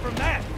from that!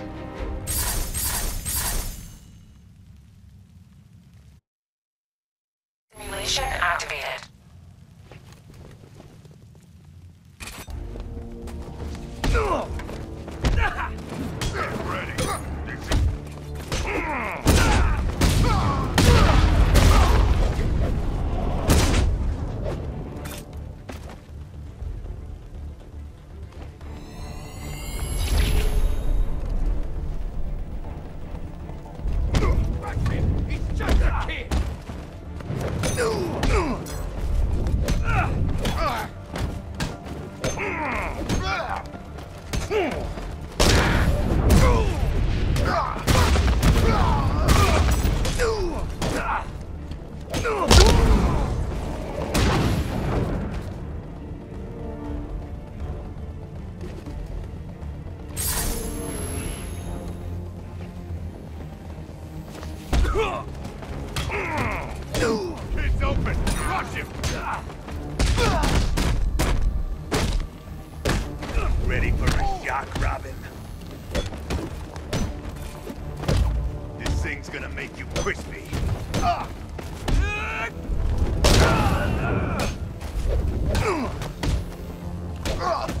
Something's gonna make you crispy. Ah! ah! ah!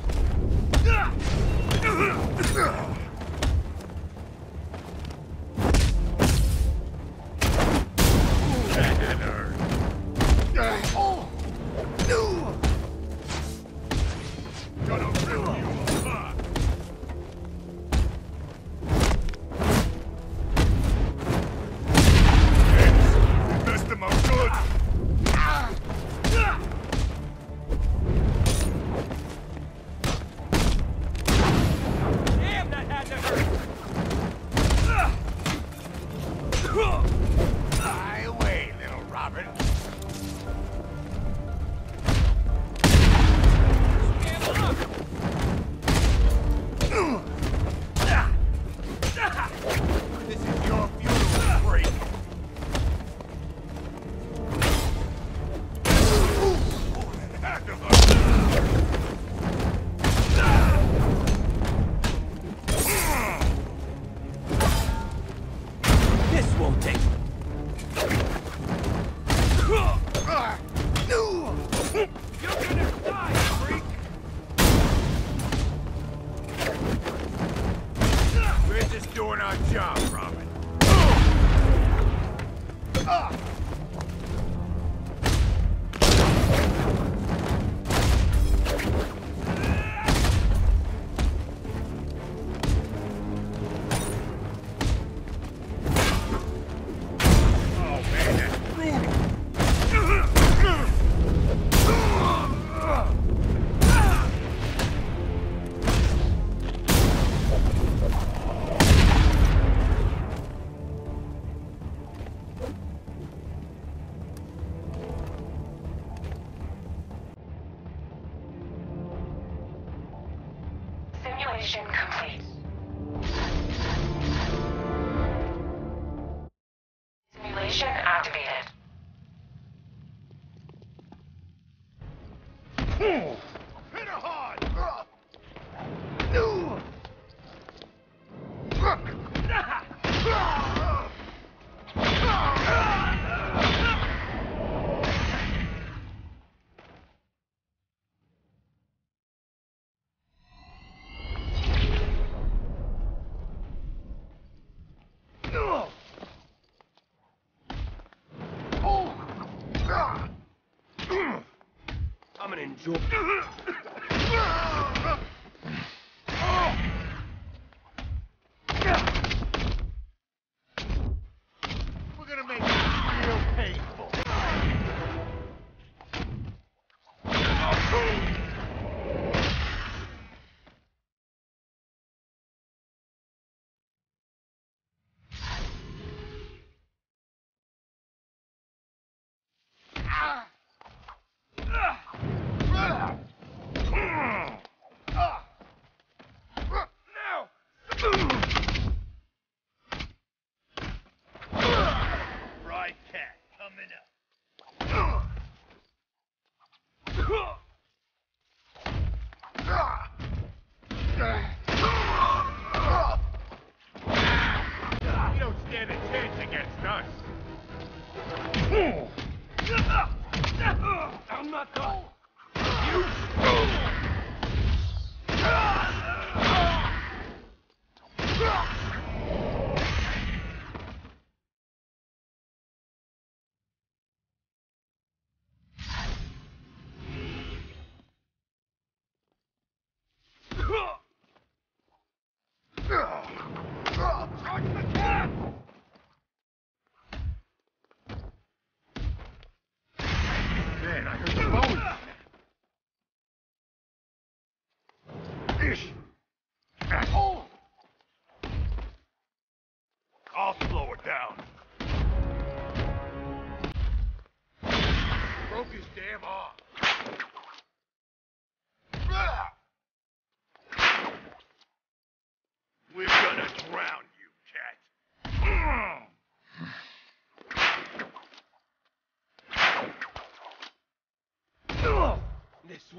yok.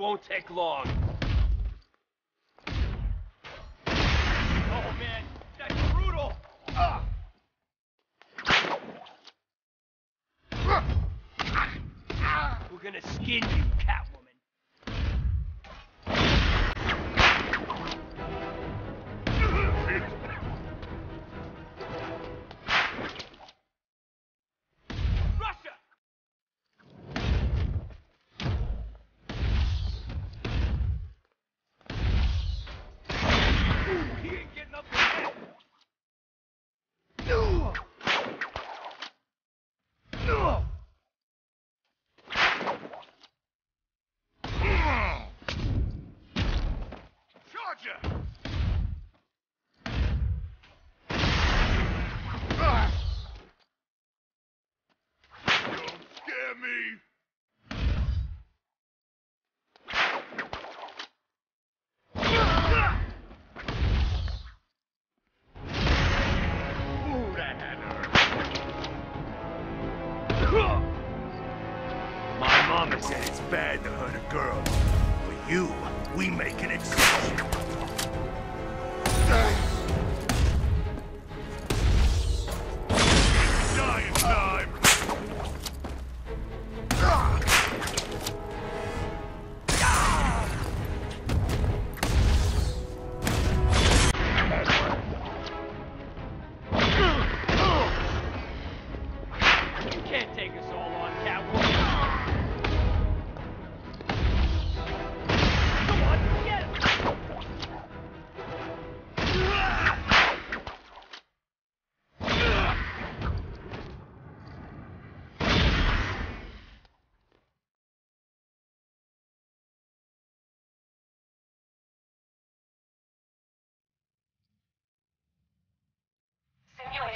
won't take long. Oh, man. That's brutal. Ugh. We're gonna skin you, cat. Mama said it's bad to hurt a girl. But you, we make an exception.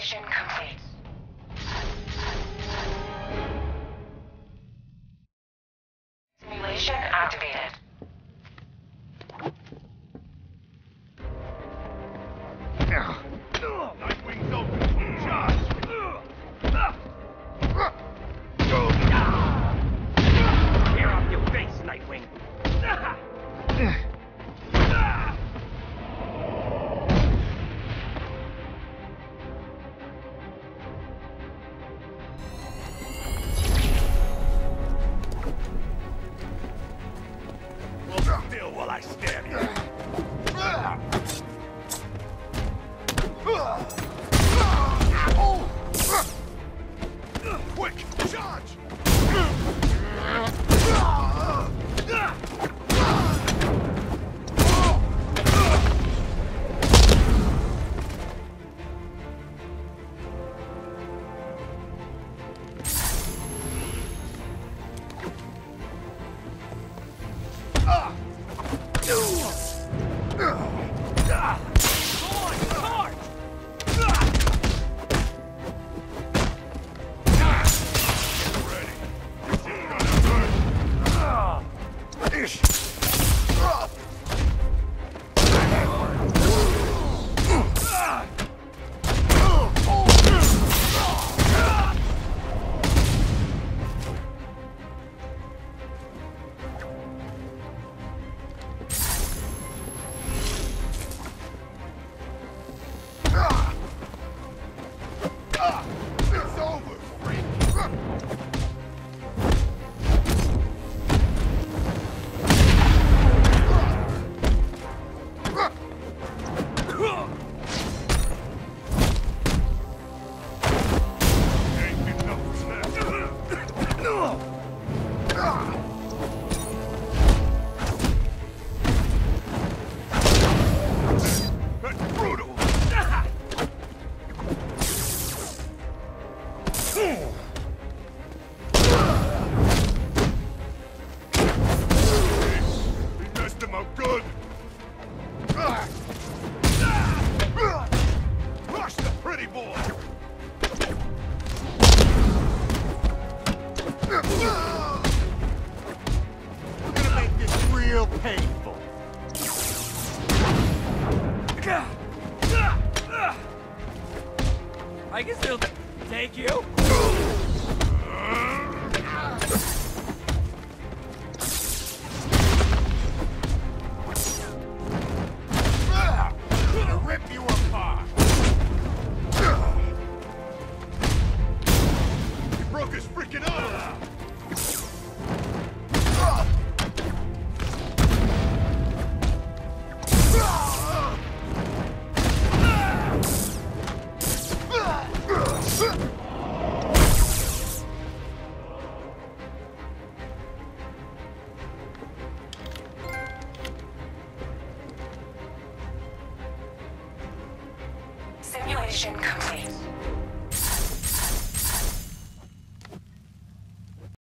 Simulation I stab